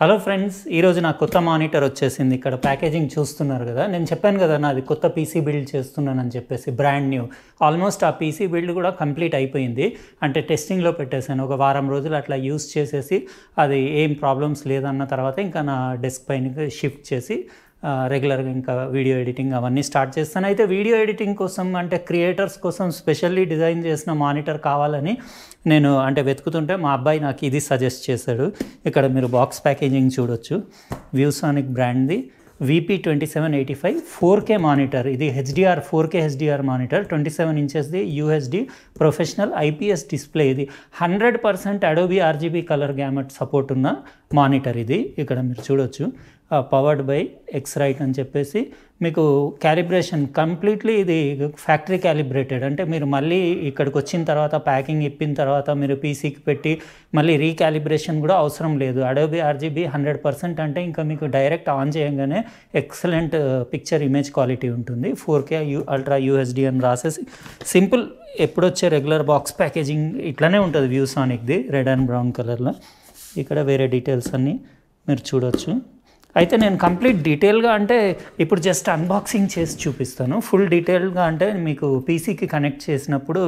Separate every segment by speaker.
Speaker 1: Hello friends ఈరోజు నా కొత్త మానిటర్ వచ్చేసింది. ఇక్కడ ప్యాకేజింగ్ చూస్తున్నారు కదా. నేను చెప్పాను కదా నాది కొత్త పీసీ బిల్డ్ చేస్తున్నానని చెప్పేసి బ్రాండ్ న్యూ. ఆల్మోస్ట్ ఆ పీసీ బిల్డ్ కూడా కంప్లీట్ అయిపోయింది. అంటే టెస్టింగ్లో పెట్టేశాను. ఒక వారం రోజులు అట్లా యూస్ చేసేసి అది ఏం ప్రాబ్లమ్స్ లేదన్న తర్వాత ఇంకా నా డెస్క్ పైన షిఫ్ట్ చేసి రెగ్యులర్గా ఇంకా వీడియో ఎడిటింగ్ అవన్నీ స్టార్ట్ చేస్తాను. అయితే వీడియో ఎడిటింగ్ కోసం అంటే క్రియేటర్స్ కోసం స్పెషల్లీ డిజైన్ చేసిన మానిటర్ కావాలని నేను అంటే వెతుకుతుంటే మా అబ్బాయి నాకు ఇది సజెస్ట్ చేశాడు. ఇక్కడ మీరు బాక్స్ ప్యాకేజింగ్ చూడొచ్చు. ViewSonic బ్రాండ్ది VP twenty seven eighty five four K monitor ఇది HDR four K HDR monitor twenty seven ఇంచెస్ది UHD professional IPS display ఇది. Hundred percent Adobe RGB colour gamut support ఉన్న మానిటర్ ఇది. ఇక్కడ మీరు చూడొచ్చు. పవర్డ్ బై ఎక్స్ రైట్ అని చెప్పేసి మీకు క్యాలిబ్రేషన్ కంప్లీట్లీ ఇది ఫ్యాక్టరీ క్యాలిబ్రేటెడ్ అంటే మీరు మళ్ళీ ఇక్కడికి వచ్చిన తర్వాత ప్యాకింగ్ ఇప్పిన తర్వాత మీరు పీసీకి పెట్టి మళ్ళీ రీకాలిబ్రేషన్ కూడా అవసరం లేదు. అడోబీ ఆర్జీబీ హండ్రెడ్ పర్సెంట్ అంటే ఇంకా మీకు డైరెక్ట్ ఆన్ చేయగానే ఎక్సలెంట్ పిక్చర్ ఇమేజ్ క్వాలిటీ ఉంటుంది. Four K U ultra USD అని రాసేసి సింపుల్ ఎప్పుడొచ్చే రెగ్యులర్ బాక్స్ ప్యాకేజింగ్ ఇట్లానే ఉంటుంది వ్యూసానిక్ది రెడ్ అండ్ బ్రౌన్ కలర్లో ఇక్కడ వేరే డీటెయిల్స్ అన్నీ మీరు చూడొచ్చు. అయితే నేను కంప్లీట్ డీటెయిల్గా అంటే ఇప్పుడు జస్ట్ అన్బాక్సింగ్ చేసి చూపిస్తాను. ఫుల్ డీటెయిల్గా అంటే మీకు పీసీకి కనెక్ట్ చేసినప్పుడు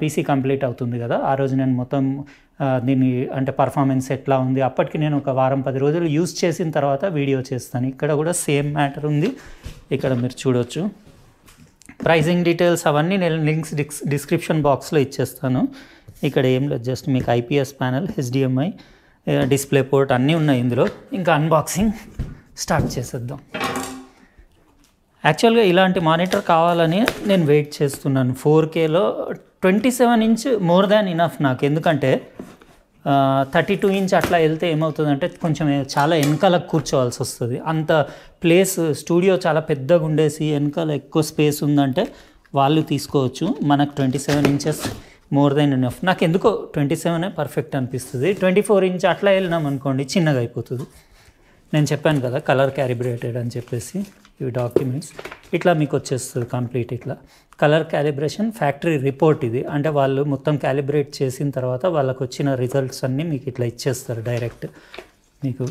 Speaker 1: పీసీ కంప్లీట్ అవుతుంది కదా. ఆ రోజు నేను మొత్తం దీన్ని దీని అంటే పర్ఫార్మెన్స్ ఎట్లా ఉంది అప్పటికి నేను ఒక వారం పది రోజులు యూస్ చేసిన తర్వాత వీడియో చేస్తాను. ఇక్కడ కూడా సేమ్ మ్యాటర్ ఉంది. ఇక్కడ మీరు చూడొచ్చు. ప్రైజింగ్ డీటెయిల్స్ అవన్నీ నేను లింక్స్ డిస్ డిస్క్రిప్షన్ బాక్స్లో ఇచ్చేస్తాను. ఇక్కడ ఏం లేదు జస్ట్ మీకు IPS panel HDMI display port అన్నీ ఉన్నాయి ఇందులో. ఇంకా అన్బాక్సింగ్ స్టార్ట్ చేసేద్దాం. యాక్చువల్గా ఇలాంటి మానిటర్ కావాలని నేను వెయిట్ చేస్తున్నాను. Four Khelo twenty seven inch more than enough నాకు. ఎందుకంటే థర్టీ టూ ఇంచ్ అట్లా వెళ్తే ఏమవుతుందంటే కొంచెం చాలా వెనకాల కూర్చోవాల్సి వస్తుంది. అంత ప్లేస్ స్టూడియో చాలా పెద్దగా ఉండేసి వెనకాల ఎక్కువ స్పేస్ ఉందంటే వాళ్ళు తీసుకోవచ్చు. మనకు twenty seven inches more than enough. నాకు ఎందుకో ట్వంటీ సెవెనే పర్ఫెక్ట్ అనిపిస్తుంది. ట్వంటీ ఫోర్ ఇంచ్ అట్లా వెళ్ళినాం అనుకోండి చిన్నగా అయిపోతుంది. నేను చెప్పాను కదా కలర్ క్యాలిబ్రేటెడ్ అని చెప్పేసి ఇవి డాక్యుమెంట్స్. ఇట్లా మీకు వచ్చేస్తుంది కంప్లీట్ ఇట్లా. కలర్ క్యాలిబ్రేషన్ ఫ్యాక్టరీ రిపోర్ట్ ఇది. అంటే వాళ్ళు మొత్తం క్యాలిబ్రేట్ చేసిన తర్వాత వాళ్ళకు వచ్చిన రిజల్ట్స్ అన్నీ మీకు ఇట్లా ఇచ్చేస్తారు డైరెక్ట్. మీకు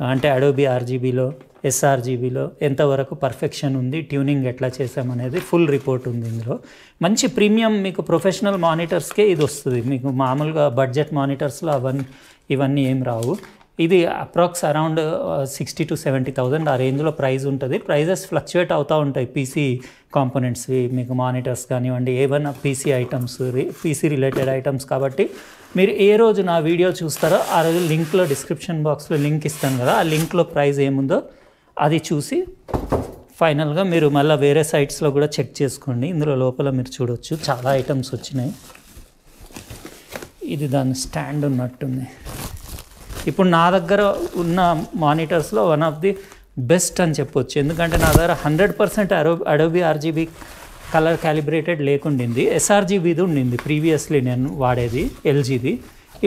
Speaker 1: అంటే అడోబీ ఆర్జీబీలో ఎస్ఆర్జీబీలో ఎంతవరకు పర్ఫెక్షన్ ఉంది ట్యూనింగ్ ఎట్లా చేసామనేది ఫుల్ రిపోర్ట్ ఉంది ఇందులో. మంచి ప్రీమియం మీకు ప్రొఫెషనల్ మానిటర్స్కే ఇది వస్తుంది. మీకు మామూలుగా బడ్జెట్ మానిటర్స్లో అవన్నీ ఇవన్నీ ఏం రావు. ఇది approx around sixty to seventy thousand ఆ రేంజ్లో ప్రైస్ ఉంటుంది. ప్రైజెస్ ఫ్లక్చుయేట్ అవుతూ ఉంటాయి. పీసీ కాంపోనెంట్స్ మీకు మానిటర్స్ కానివ్వండి ఏవైనా PC items PC related items కాబట్టి మీరు ఏ రోజు నా వీడియో చూస్తారో ఆ రోజు లింక్లో డిస్క్రిప్షన్ బాక్స్లో లింక్ ఇస్తాను కదా ఆ లింక్లో ప్రైస్ ఏముందో అది చూసి ఫైనల్గా మీరు మళ్ళీ వేరే సైట్స్లో కూడా చెక్ చేసుకోండి. ఇందులో లోపల మీరు చూడొచ్చు. చాలా ఐటమ్స్ వచ్చినాయి. ఇది దాని స్టాండ్ ఉన్నట్టుంది. ఇప్పుడు నా దగ్గర ఉన్న మానిటర్స్లో వన్ ఆఫ్ ది బెస్ట్ అని చెప్పొచ్చు. ఎందుకంటే నా దగ్గర హండ్రెడ్ పర్సెంట్ అరో అడోబీ ఆర్జీబీ కలర్ క్యాలిబ్రేటెడ్ లేకుండింది ఎస్ఆర్జీబీది ఉండింది. ప్రీవియస్లీ నేను వాడేది ఎల్జీది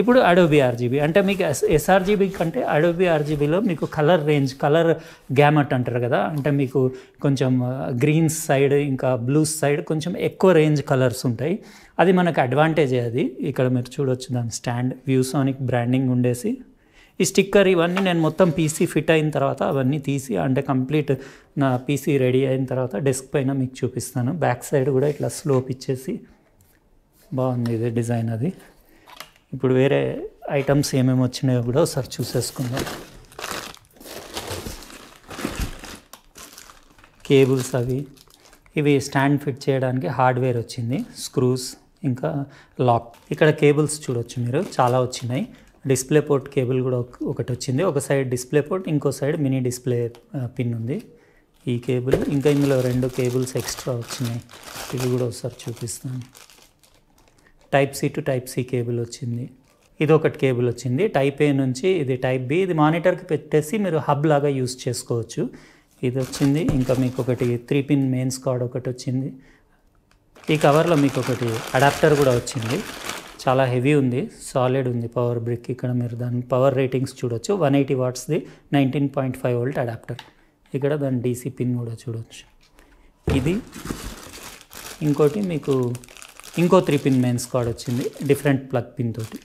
Speaker 1: ఇప్పుడు అడోబీ ఆర్జీబీ అంటే మీకు ఎస్ ఎస్ఆర్జీబీ కంటే అడోబీ ఆర్జీబీలో మీకు కలర్ రేంజ్ కలర్ గ్యామట్ అంటారు కదా. అంటే మీకు కొంచెం గ్రీన్స్ సైడ్ ఇంకా బ్లూస్ సైడ్ కొంచెం ఎక్కువ రేంజ్ కలర్స్ ఉంటాయి. అది మనకు అడ్వాంటేజే అది. ఇక్కడ మీరు చూడొచ్చు దాని స్టాండ్ వ్యూసానిక్ బ్రాండింగ్ ఉండేసి ఈ స్టిక్కర్ ఇవన్నీ నేను మొత్తం పీసీ ఫిట్ అయిన తర్వాత అవన్నీ తీసి అంటే కంప్లీట్ నా పీసీ రెడీ అయిన తర్వాత డెస్క్ పైన మీకు చూపిస్తాను. బ్యాక్ సైడ్ కూడా ఇట్లా స్లోప్ ఇచ్చేసి బాగుంది ఇది డిజైన్ అది. ఇప్పుడు వేరే ఐటమ్స్ ఏమేమి వచ్చినాయో కూడా ఒకసారి చూసేసుకుందాం. కేబుల్స్ అవి. ఇవి స్టాండ్ ఫిట్ చేయడానికి హార్డ్వేర్ వచ్చింది. స్క్రూస్ ఇంకా లాక్. ఇక్కడ కేబుల్స్ చూడొచ్చు మీరు. చాలా వచ్చినాయి. డిస్ప్లే పోర్ట్ కేబుల్ కూడా ఒకటి వచ్చింది. ఒక సైడ్ డిస్ప్లే పోర్ట్ ఇంకో సైడ్ మినీ డిస్ప్లే పిన్ ఉంది. ఈ కేబుల్ ఇంకా ఇందులో రెండు కేబుల్స్ ఎక్స్ట్రా వచ్చినాయి. ఇవి కూడా ఒకసారి చూపిస్తాను. Type C to type C cable వచ్చింది. ఇది ఒకటి కేబుల్ వచ్చింది. టైప్ ఏ నుంచి ఇది టైప్ బి. ఇది మానిటర్కి పెట్టేసి మీరు హబ్ లాగా యూస్ చేసుకోవచ్చు. ఇది వచ్చింది. ఇంకా మీకు ఒకటి త్రీ పిన్ మెయిన్స్ కార్డ్ ఒకటి వచ్చింది. ఈ కవర్లో మీకు ఒకటి అడాప్టర్ కూడా వచ్చింది. చాలా హెవీ ఉంది సాలిడ్ ఉంది పవర్ బ్రిక్. ఇక్కడ మీరు దాని పవర్ రేటింగ్స్ చూడొచ్చు. One eighty వాట్స్ది nineteen point five volt adapter. ఇక్కడ దాని డీసీ పిన్ కూడా చూడొచ్చు. ఇది ఇంకోటి మీకు ఇంకో త్రీ పిన్ మెయిన్స్ కార్డ్ వచ్చింది డిఫరెంట్ ప్లగ్ పిన్ తోటి.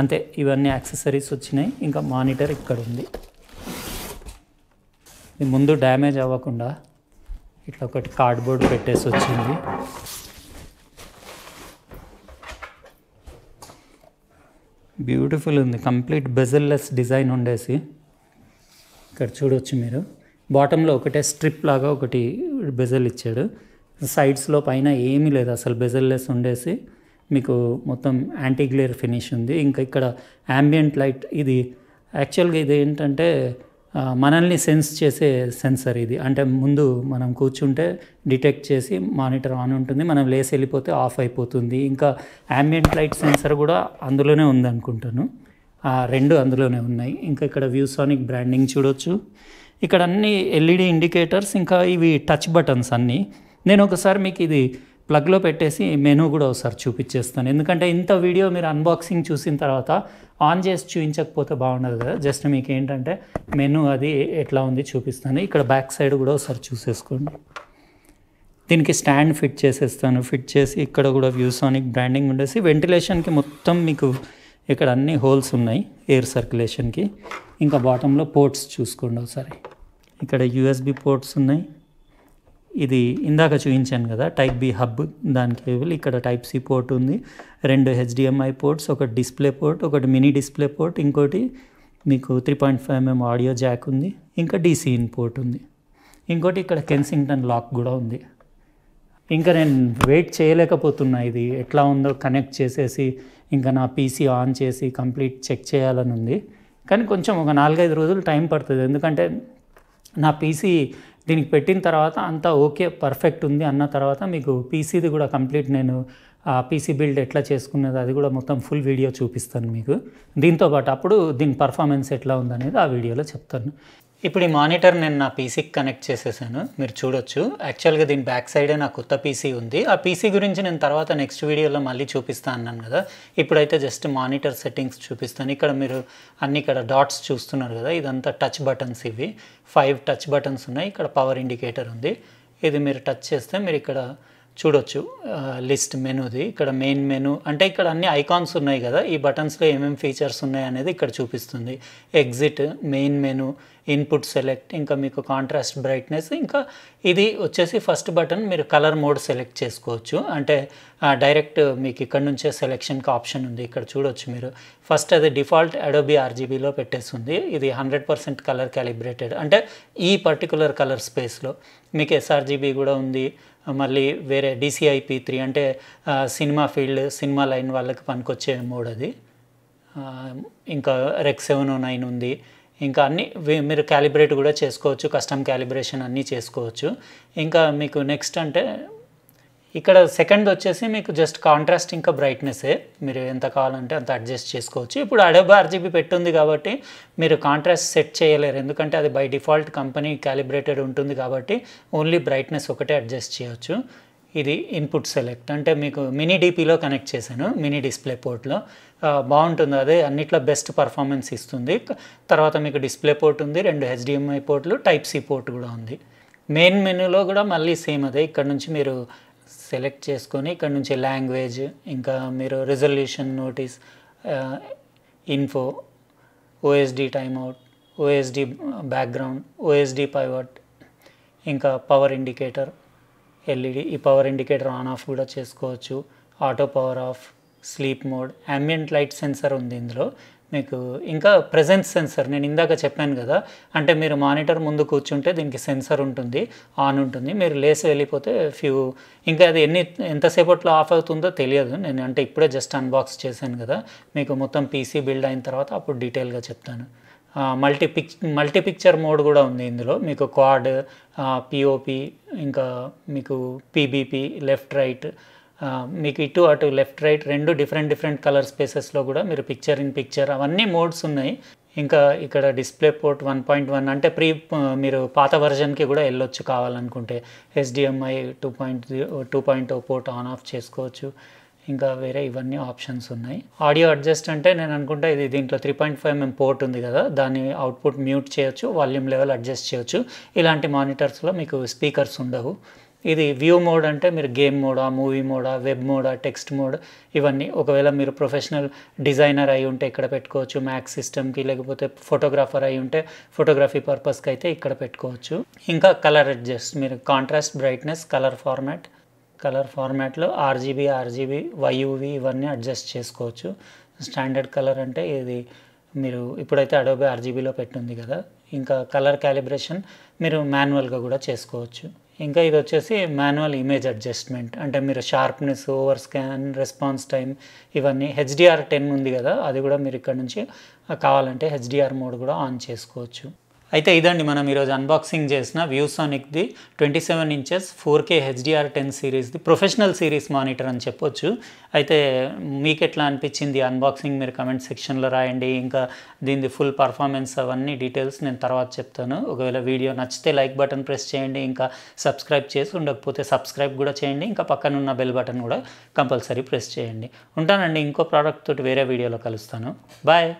Speaker 1: అంతే ఇవన్నీ యాక్సెసరీస్ వచ్చినాయి. ఇంకా మానిటర్ ఇక్కడ ఉంది. ముందు డ్యామేజ్ అవ్వకుండా ఇట్లా ఒకటి కార్డ్బోర్డ్ పెట్టేసి వచ్చింది. బ్యూటిఫుల్ ఉంది. కంప్లీట్ బెజల్లెస్ డిజైన్ ఉండేసి ఇక్కడ చూడొచ్చు మీరు. బాటంలో ఒకటే స్ట్రిప్ లాగా ఒకటి బెజల్ ఇచ్చాడు. సైడ్స్లో పైన ఏమీ లేదు. అసలు బెజల్లెస్ ఉండేసి మీకు మొత్తం యాంటీ గ్లేర్ ఫినిష్ ఉంది. ఇంకా ఇక్కడ యాంబియంట్ లైట్ ఇది యాక్చువల్గా ఇది ఏంటంటే మనల్ని సెన్స్ చేసే సెన్సర్ ఇది. అంటే ముందు మనం కూర్చుంటే డిటెక్ట్ చేసి మానిటర్ ఆన్ ఉంటుంది మనం లేసి వెళ్ళిపోతే ఆఫ్ అయిపోతుంది. ఇంకా యాంబియంట్ లైట్ సెన్సర్ కూడా అందులోనే ఉందనుకుంటాను. ఆ రెండు అందులోనే ఉన్నాయి. ఇంకా ఇక్కడ వ్యూసానిక్ బ్రాండింగ్ చూడొచ్చు. ఇక్కడ అన్ని ఎల్ఈడి ఇండికేటర్స్ ఇంకా ఇవి టచ్ బటన్స్ అన్నీ. నేను ఒకసారి మీకు ఇది ప్లగ్లో పెట్టేసి మెనూ కూడా ఒకసారి చూపించేస్తాను. ఎందుకంటే ఇంత వీడియో మీరు అన్బాక్సింగ్ చూసిన తర్వాత ఆన్ చేసి చూపించకపోతే బాగుండదు కదా. జస్ట్ మీకు ఏంటంటే మెనూ అది ఎట్లా ఉంది చూపిస్తాను. ఇక్కడ బ్యాక్ సైడ్ కూడా ఒకసారి చూసేసుకోండి. దీనికి స్టాండ్ ఫిట్ చేసేస్తాను. ఫిట్ చేసి ఇక్కడ కూడా వ్యూసానిక్ బ్రాండింగ్ ఉండేసి వెంటిలేషన్కి మొత్తం మీకు ఇక్కడ అన్ని హోల్స్ ఉన్నాయి ఎయిర్ సర్క్యులేషన్కి ఇంకా బాటంలో పోర్ట్స్ చూసుకోండి ఒకసారి. ఇక్కడ యూఎస్బి పోర్ట్స్ ఉన్నాయి. ఇది ఇందాక చూపించాను కదా టైప్ బి హబ్ దాని కేబుల్ ఇక్కడ టైప్ సి పోర్ట్ ఉంది. రెండు హెచ్డిఎంఐ పోర్ట్స్ ఒకటి డిస్ప్లే పోర్ట్ ఒకటి మినీ డిస్ప్లే పోర్ట్ ఇంకోటి మీకు three point five mm audio jack ఉంది ఇంకా డీసీ ఇన్ పోర్ట్ ఉంది. ఇంకోటి ఇక్కడ కెన్సింగ్టన్ లాక్ కూడా ఉంది. ఇంకా నేను వెయిట్ చేయలేకపోతున్నా ఇది ఎట్లా ఉందో కనెక్ట్ చేసేసి ఇంకా నా పీసీ ఆన్ చేసి కంప్లీట్ చెక్ చేయాలని ఉంది. కానీ కొంచెం ఒక నాలుగైదు రోజులు టైం పడుతుంది ఎందుకంటే నా పీసీ దీనికి పెట్టిన తర్వాత అంతా ఓకే పర్ఫెక్ట్ ఉంది అన్న తర్వాత మీకు పీసీది కూడా కంప్లీట్ నేను ఆ పీసీ బిల్డ్ ఎట్లా చేసుకున్నది అది కూడా మొత్తం ఫుల్ వీడియో చూపిస్తాను మీకు. దీంతో పాటు అప్పుడు దీని పర్ఫార్మెన్స్ ఎట్లా ఉందనేది ఆ వీడియోలో చెప్తాను. ఇప్పుడు ఈ మానిటర్ నేను నా పీసీకి కనెక్ట్ చేసేసాను. మీరు చూడొచ్చు. యాక్చువల్గా దీని బ్యాక్ సైడే నా కొత్త పీసీ ఉంది. ఆ పీసీ గురించి నేను తర్వాత నెక్స్ట్ వీడియోలో మళ్ళీ చూపిస్తాను అన్నాను కదా. ఇప్పుడైతే జస్ట్ మానిటర్ సెట్టింగ్స్ చూపిస్తాను. ఇక్కడ మీరు అన్ని ఇక్కడ డాట్స్ చూస్తున్నారు కదా. ఇదంతా టచ్ బటన్స్ ఇవి. ఫైవ్ టచ్ బటన్స్ ఉన్నాయి. ఇక్కడ పవర్ ఇండికేటర్ ఉంది. ఇది మీరు టచ్ చేస్తే మీరు ఇక్కడ చూడొచ్చు లిస్ట్ మెనూది. ఇక్కడ మెయిన్ మెనూ అంటే ఇక్కడ అన్ని ఐకాన్స్ ఉన్నాయి కదా ఈ బటన్స్లో ఏమేమి ఫీచర్స్ ఉన్నాయి అనేది ఇక్కడ చూపిస్తుంది. Exit main menu input select ఇంకా మీకు కాంట్రాస్ట్ బ్రైట్నెస్ ఇంకా ఇది వచ్చేసి ఫస్ట్ బటన్ మీరు కలర్ మోడ్ సెలెక్ట్ చేసుకోవచ్చు. అంటే డైరెక్ట్ మీకు ఇక్కడ నుంచే సెలెక్షన్కి ఆప్షన్ ఉంది. ఇక్కడ చూడొచ్చు మీరు. ఫస్ట్ అది డిఫాల్ట్ అడోబీ ఆర్జీబీలో పెట్టేస్తుంది. ఇది హండ్రెడ్ పర్సెంట్ కలర్ క్యాలిబ్రేటెడ్ అంటే ఈ పర్టికులర్ కలర్ స్పేస్లో మీకు ఎస్ఆర్జీబీ కూడా ఉంది. మళ్ళీ వేరే డిసిఐపి త్రీ అంటే సినిమా ఫీల్డ్ సినిమా లైన్ వాళ్ళకి పనికొచ్చే మోడ్ అది. ఇంకా రెక్ సెవెన్ నైన్ ఉంది. ఇంకా అన్ని మీరు క్యాలిబ్రేట్ కూడా చేసుకోవచ్చు కస్టమ్ క్యాలిబ్రేషన్ అన్నీ చేసుకోవచ్చు. ఇంకా మీకు నెక్స్ట్ అంటే ఇక్కడ సెకండ్ వచ్చేసి మీకు జస్ట్ కాంట్రాస్ట్ ఇంకా బ్రైట్నెస్సే మీరు ఎంత కావాలంటే అంత అడ్జస్ట్ చేసుకోవచ్చు. ఇప్పుడు అడోబ్ ఆర్జీబీ పెట్టుంది కాబట్టి మీరు కాంట్రాస్ట్ సెట్ చేయలేరు. ఎందుకంటే అది బై డిఫాల్ట్ కంపెనీ క్యాలిబ్రేటెడ్ ఉంటుంది కాబట్టి ఓన్లీ బ్రైట్నెస్ ఒకటే అడ్జస్ట్ చేయవచ్చు ఇది ఇన్పుట్ సెలెక్ట్ అంటే మీకు మినీ డీపీలో కనెక్ట్ చేశాను మినీ డిస్ప్లే పోర్ట్లో బాగుంటుంది అదే అన్నిట్లో బెస్ట్ పర్ఫార్మెన్స్ ఇస్తుంది. తర్వాత మీకు డిస్ప్లే పోర్ట్ ఉంది రెండు హెచ్డిఎంఐ పోర్ట్లు టైప్ సి పోర్ట్ కూడా ఉంది. మెయిన్ మెనూలో కూడా మళ్ళీ సేమ్ అదే. ఇక్కడ నుంచి మీరు సెలెక్ట్ చేసుకొని ఇక్కడ నుంచి లాంగ్వేజ్ ఇంకా మీరు resolution notice info OSD timeout OSD background OSD pivot ఇంకా పవర్ ఇండికేటర్ ఎల్ఈడి ఈ పవర్ ఇండికేటర్ ఆన్ ఆఫ్ కూడా చేసుకోవచ్చు. Auto power off sleep mode ambient light sensor ఉంది ఇందులో. మీకు ఇంకా ప్రెజెన్స్ సెన్సర్ నేను ఇందాక చెప్పాను కదా అంటే మీరు మానిటర్ ముందు కూర్చుంటే దీనికి సెన్సర్ ఉంటుంది ఆన్ ఉంటుంది. మీరు లేసి వెళ్ళిపోతే ఫ్యూ ఇంకా అది ఎన్ని ఎంతసేపట్లో ఆఫ్ అవుతుందో తెలియదు. నేను అంటే ఇప్పుడే జస్ట్ అన్బాక్స్ చేశాను కదా మీకు మొత్తం పీసీ బిల్డ్ అయిన తర్వాత అప్పుడు డీటెయిల్గా చెప్తాను. Multi pic multi picture mode కూడా ఉంది ఇందులో. మీకు క్వాడ్ పిఓపి ఇంకా మీకు పీబీపీ లెఫ్ట్ రైట్ మీకు ఇటు అటు లెఫ్ట్ రైట్ రెండు డిఫరెంట్ డిఫరెంట్ కలర్ స్పేసెస్లో కూడా మీరు పిక్చర్ ఇన్ పిక్చర్ అవన్నీ మోడ్స్ ఉన్నాయి. ఇంకా ఇక్కడ display port one point one అంటే ప్రీ మీరు పాత వర్జన్కి కూడా వెళ్ళొచ్చు కావాలనుకుంటే. HDMI two point two point port on off చేసుకోవచ్చు. ఇంకా వేరే ఇవన్నీ ఆప్షన్స్ ఉన్నాయి. ఆడియో అడ్జస్ట్ అంటే నేను అనుకుంటా ఇది దీంట్లో three point five mm port ఉంది కదా దాని అవుట్పుట్ మ్యూట్ చేయొచ్చు వాల్యూమ్ లెవెల్ అడ్జస్ట్ చేయొచ్చు. ఇలాంటి మానిటర్స్లో మీకు స్పీకర్స్ ఉండవు. ఇది వ్యూ మోడ్ అంటే మీరు గేమ్ మోడా మూవీ మోడా వెబ్ మోడా టెక్స్ట్ మోడ్ ఇవన్నీ. ఒకవేళ మీరు ప్రొఫెషనల్ డిజైనర్ అయి ఉంటే ఇక్కడ పెట్టుకోవచ్చు మ్యాక్ సిస్టమ్కి లేకపోతే ఫోటోగ్రాఫర్ అయి ఉంటే ఫోటోగ్రఫీ పర్పస్కి అయితే ఇక్కడ పెట్టుకోవచ్చు. ఇంకా కలర్ అడ్జస్ట్ మీరు contrast brightness colour format colour ఫార్మాట్లో ఆర్జీబీ ఆర్జీబీ వైయూవి ఇవన్నీ అడ్జస్ట్ చేసుకోవచ్చు. స్టాండర్డ్ కలర్ అంటే ఇది మీరు ఇప్పుడైతే అడోబే ఆర్జీబీలో పెట్టుంది కదా. ఇంకా కలర్ క్యాలిబ్రేషన్ మీరు మాన్యువల్గా కూడా చేసుకోవచ్చు. ఇంకా ఇది వచ్చేసి మాన్యువల్ ఇమేజ్ అడ్జస్ట్మెంట్ అంటే మీరు sharpness over scan response time ఇవన్నీ హెచ్డిఆర్ టెన్ ఉంది కదా అది కూడా మీరు ఇక్కడ నుంచి కావాలంటే హెచ్డిఆర్ మోడ్ కూడా ఆన్ చేసుకోవచ్చు. అయితే ఇదండి మనం ఈరోజు అన్బాక్సింగ్ చేసిన వ్యూసానిక్ది twenty seven inches four K HDR ten సిరీస్ది professional series monitor అని చెప్పొచ్చు. అయితే మీకు ఎట్లా అనిపించింది అన్బాక్సింగ్ మీరు కమెంట్ సెక్షన్లో రాయండి. ఇంకా దీనిది ఫుల్ పర్ఫార్మెన్స్ అవన్నీ డీటెయిల్స్ నేను తర్వాత చెప్తాను. ఒకవేళ వీడియో నచ్చితే లైక్ బటన్ ప్రెస్ చేయండి. ఇంకా సబ్స్క్రైబ్ చేసి ఉండకపోతే సబ్స్క్రైబ్ కూడా చేయండి. ఇంకా పక్కన ఉన్న బెల్ బటన్ కూడా కంపల్సరీ ప్రెస్ చేయండి. ఉంటానండి. ఇంకో ప్రోడక్ట్ తోటి వేరే వీడియోలో కలుస్తాను. బాయ్